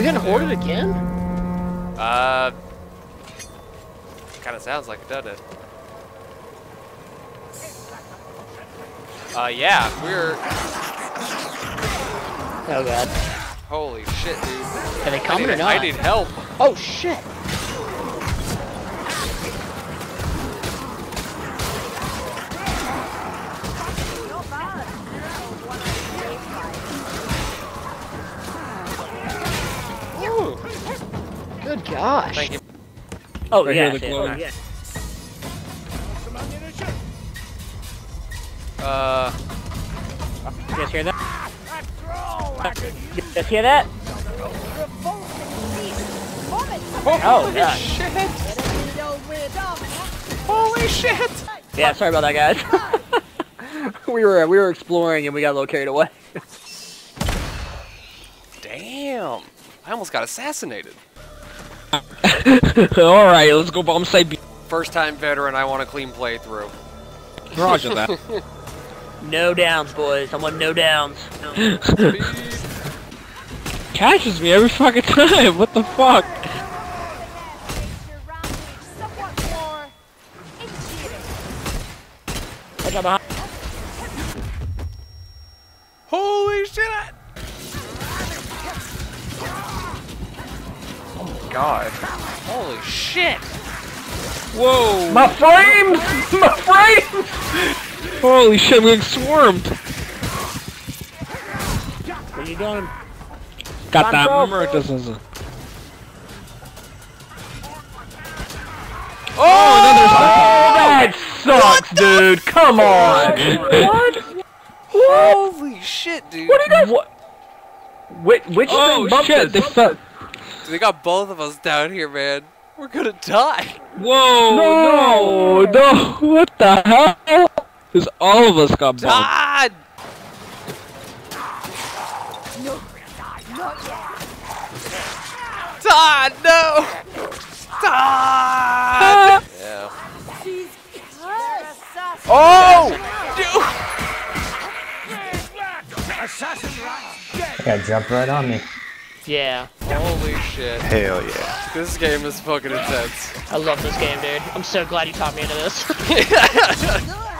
We getting it again? Uh, kind of sounds like it, doesn't it? Uh, yeah, we're. Oh god. Holy shit, dude. Are they I coming need, or not? I need help. Oh shit! Ooh. Good gosh. Thank you. Oh Right yeah, here, the yeah, glow. oh, yeah. Uh, You guys hear that? You guys hear that? holy God. shit! Holy shit! Yeah, sorry about that, guys. we were we were exploring and we got a little carried away. Damn! I almost got assassinated. Alright, let's go bomb site. B- First time veteran, I want a clean playthrough. Roger that. No downs, boys. I want no downs. Catches me every fucking time. What the fuck? Watch out behind. God. Holy shit! Whoa! My frames! My frames! Holy shit, I'm getting swarmed. What are you doing? Got that. Control. Remember, this is a... Oh, oh that sucks, dude. Come on. What? Holy shit, dude! What? Are you what? Which, which Oh thing bumped shit, us? they fell. They got both of us down here, man. We're gonna die. Whoa! No! No! What the hell? Because all of us got bumped. Todd! Todd, no! Todd! yeah. Oh! Dude! That guy jumped right on me. Yeah, Holy shit. Hell yeah. This game is fucking intense. I love this game, dude. I'm so glad you taught me into this.